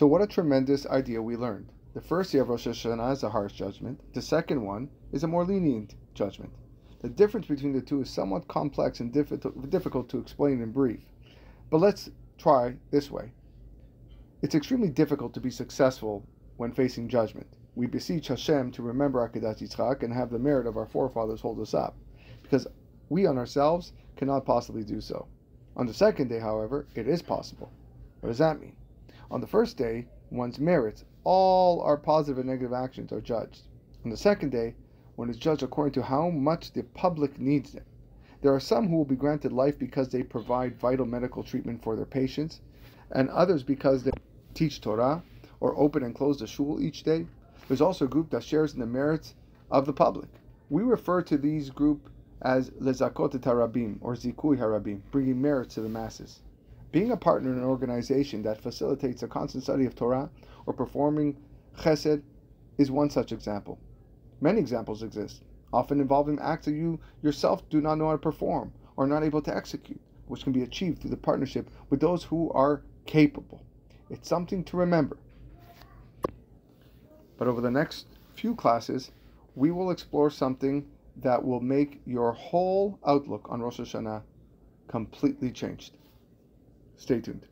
So, what a tremendous idea we learned. The first year of Rosh Hashanah is a harsh judgment, the second one is a more lenient judgment. The difference between the two is somewhat complex and difficult to explain in brief. But let's try this way. It's extremely difficult to be successful when facing judgment. We beseech Hashem to remember Akedat Yitzchak and have the merit of our forefathers hold us up, because we on ourselves cannot possibly do so. On the second day, however, it is possible. What does that mean? On the first day, one's merits, all our positive and negative actions are judged. On the second day, one is judged according to how much the public needs them. There are some who will be granted life because they provide vital medical treatment for their patients, and others because they teach Torah or open and close the shul each day. There's also a group that shares in the merits of the public. We refer to these group as lezakot harabim or zikui harabim, bringing merit to the masses. Being a partner in an organization that facilitates a constant study of Torah or performing chesed is one such example. Many examples exist, often involving acts that you yourself do not know how to perform or are not able to execute, which can be achieved through the partnership with those who are capable. It's something to remember. But over the next few classes, we will explore something that will make your whole outlook on Rosh Hashanah completely changed. Stay tuned.